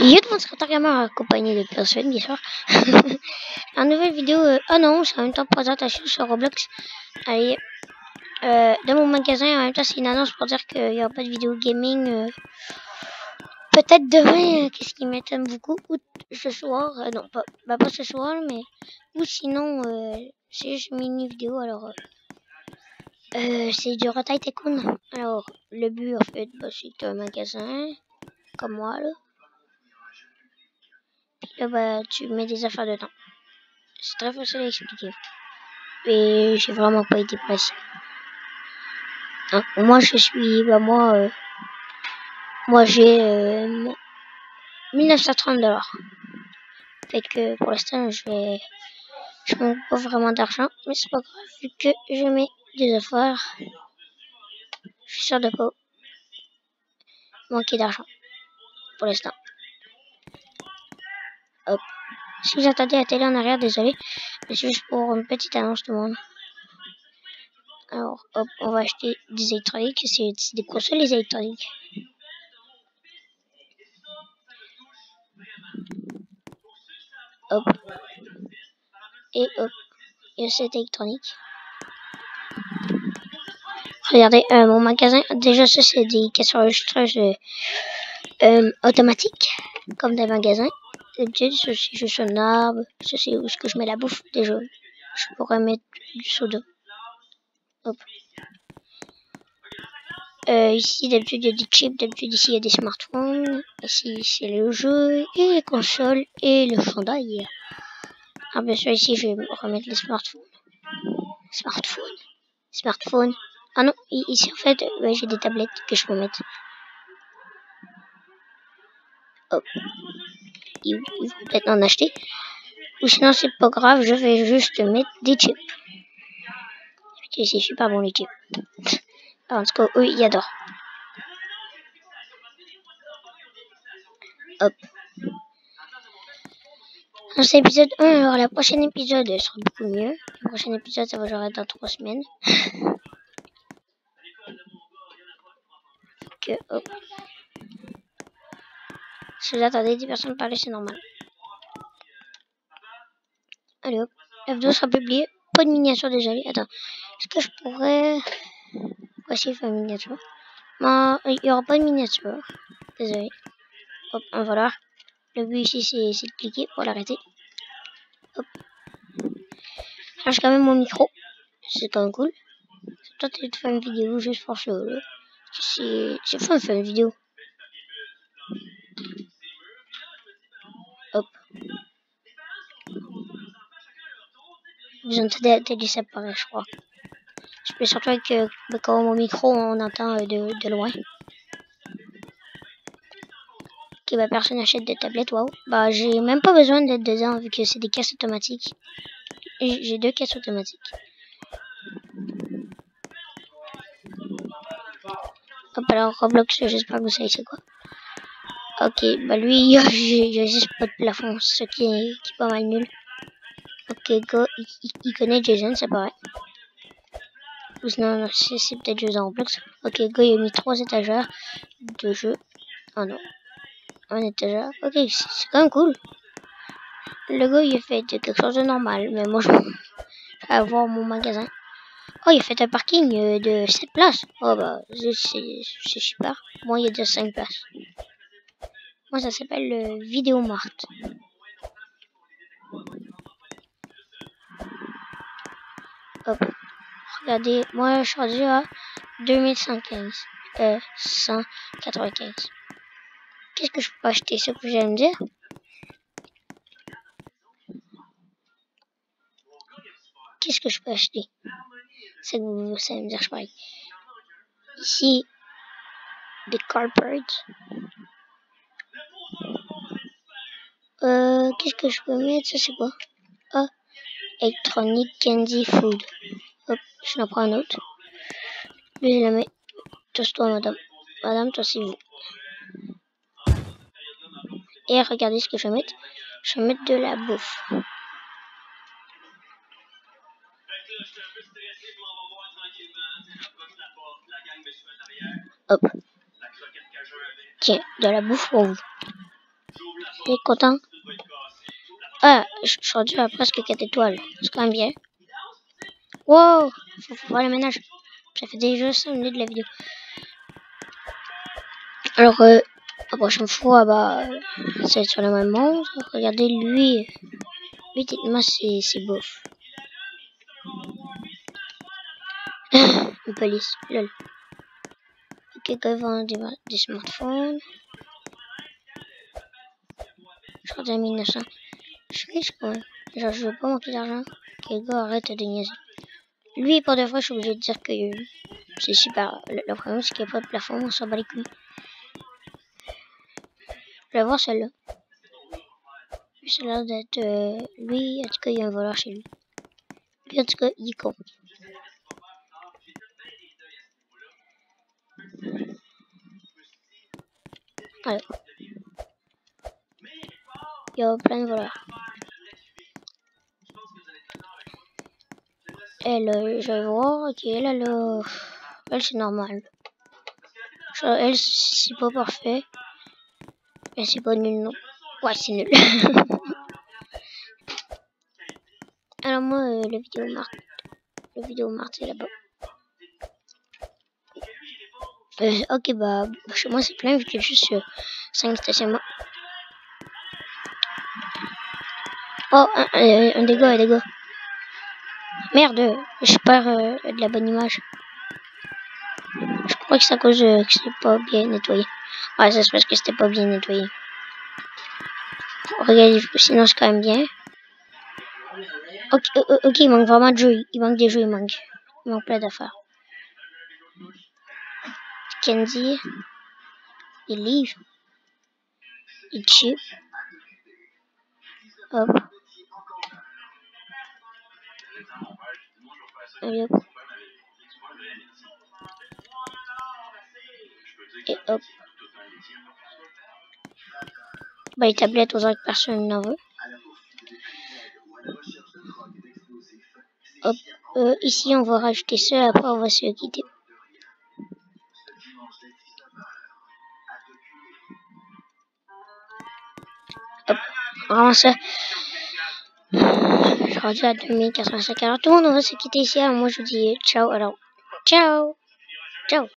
Yo tout le monde, accompagné de personnes, bien sûr. Un nouvelle vidéo. Euh... Non, c'est en même temps présentation sur Roblox. Allez, euh, dans mon magasin, en même temps, c'est une annonce pour dire qu'il n'y aura pas de vidéo gaming. Euh... Peut-être demain, euh, qu'est-ce qui m'étonne beaucoup, ou ce soir, euh, non, pas, bah, pas ce soir, mais, ou sinon, euh, c'est juste une mini vidéo, alors, c'est du Retail Tycoon. Alors, le but, en fait, bah, c'est un magasin, comme moi, là. Là, bah, tu mets des affaires dedans. C'est très facile à expliquer. Et j'ai vraiment pas été précis. Hein, moi, je suis, bah, moi, euh, moi, j'ai euh, 1930 dollars. Fait que pour l'instant, je vais, je manque pas vraiment d'argent, mais c'est pas grave vu que je mets des affaires. Je suis sûr de pas manquer d'argent pour l'instant. Si vous attendez la télé en arrière, désolé. C'est juste pour une petite annonce tout le monde. Alors, hop, on va acheter des électroniques. C'est des consoles, les électroniques. Hop. Et hop. Il y a cette électronique. Regardez, euh, mon magasin, déjà ça c'est des caisses enregistreuses euh, automatiques, comme des magasins. Ça c'est juste un arbre, c'est où est-ce que je mets la bouffe, déjà. Je pourrais mettre du soda. Hop. Euh, ici, d'habitude, il y a des chips. D'habitude, ici, il y a des smartphones. Ici, c'est le jeu et les consoles et le chandail. Ah, bien sûr, ici, je vais remettre les smartphones. Smartphone. Smartphone. Ah non, ici, en fait, j'ai des tablettes que je peux mettre. Hop. Ils vont peut-être en acheter. Ou sinon, c'est pas grave, je vais juste mettre des chips. C'est super bon, les chips. En tout cas, eux, ils adorent. Hop. Dans cet épisode 1, alors la prochaine épisode sera beaucoup mieux. Le prochain épisode, ça va genre dans 3 semaines. que, hop. Attendez 10 personnes parler, c'est normal. Allez hop. La vidéo sera publiée. Pas de miniature, désolé. Attends. Est-ce que je pourrais... Voici une miniature. Il n'y aura pas de miniature. Désolé. Hop, voilà. Le but ici, c'est de cliquer pour l'arrêter. Hop. Change quand même mon micro. C'est quand même cool. C'est peut-être de faire une vidéo juste pour ça. C'est fun de faire une vidéo. Entendez la télé séparée, je crois. Je peux surtout avec euh, quand mon micro, on entend euh, de, loin. Ok, bah personne n'achète de tablette, waouh. Bah j'ai même pas besoin d'être dedans vu que c'est des caisses automatiques. J'ai deux caisses automatiques. Hop, alors Roblox, j'espère que vous savez c'est quoi. Ok, bah lui, il juste pas de plafond, ce qui est pas mal nul. Go, il, connaît Jason, c'est pareil. Ou sinon, c'est peut-être dans Roblox. Ok, go, il a mis trois étagères de jeu. Oh non, un étagère. Ok, c'est quand même cool. Le gars, il a fait quelque chose de normal, mais moi, je vais avoir mon magasin. Oh, il a fait un parking euh, de 7 places. Oh, bah, c'est super. Moi, il y a de 5 places. Moi, ça s'appelle le Vidéomart. Hop. Regardez, moi, je suis rendu à 2115. Euh, 195. Qu'est-ce que je peux acheter, ce que vous allez me dire? Qu'est-ce que je peux acheter? C'est que vous, vous allez me dire, je parie. Ici, des carpets. Euh, qu'est-ce que je peux mettre? Ça, c'est quoi? Electronic Candy Food. Hop, je n'en prends un autre. Lui, je la mets. Tosse-toi, madame. Madame, toi, c'est vous. Et regardez ce que je vais mettre. Je vais mettre de la bouffe. Hop. Tiens, de la bouffe pour vous. T'es content? Ah, je suis rendu à presque 4 étoiles. C'est quand même bien. Wow! Faut, faut faire le ménage. Ça fait déjà 5 minutes de la vidéo. Alors, euh, la prochaine fois, bah, c'est sur le même monde. Regardez, lui, lui, techniquement, c'est bouffe. Une police, lol. Ok, quand ils vendent des, des smartphones. Je crois que 1900. Je suis riche même. Genre, je veux pas manquer d'argent. Ok, gars, arrête de niaiser. Lui, pour de vrai, je suis obligé de dire que c'est super. Le, problème, c'est qu'il n'y a pas de plafond, on s'en bat les couilles. Je vais voir celle-là. L'air d'être... Euh, lui, en tout cas, il y a un voleur chez lui. Lui, en tout cas, il con. Alors. Il y a plein de voleurs. Elle, euh, je voir, ok, elle, elle, euh, c'est normal. Elle, c'est pas parfait. Mais c'est pas nul, non. Ouais, c'est nul. Alors moi, euh, la vidéo marque. La vidéo marque, c'est là-bas. Euh, ok, bah, chez moi c'est plein vu que juste euh, 5 stationnements. Oh, un, un, un dégât. Merde, je perds euh, de la bonne image. Je crois que c'est à cause euh, que c'est pas bien nettoyé. Ouais, c'est parce que c'était pas bien nettoyé. Regardez, sinon c'est quand même bien. Ok, euh, ok, il manque vraiment de jeux. Il manque des jeux, il manque. Il manque plein d'affaires. Kenzie. Il livre. Il chip. Hop. Et hop. Bah, les tablettes aux autres personnes n'en veut. Hop. Euh, ici, on va rajouter ça. Après, on va se quitter. Hop. Vraiment ça. Suis rendu à 2085. Alors, tout le monde, on va se quitter ici. Alors, moi, je vous dis ciao. Alors, ciao. Ciao.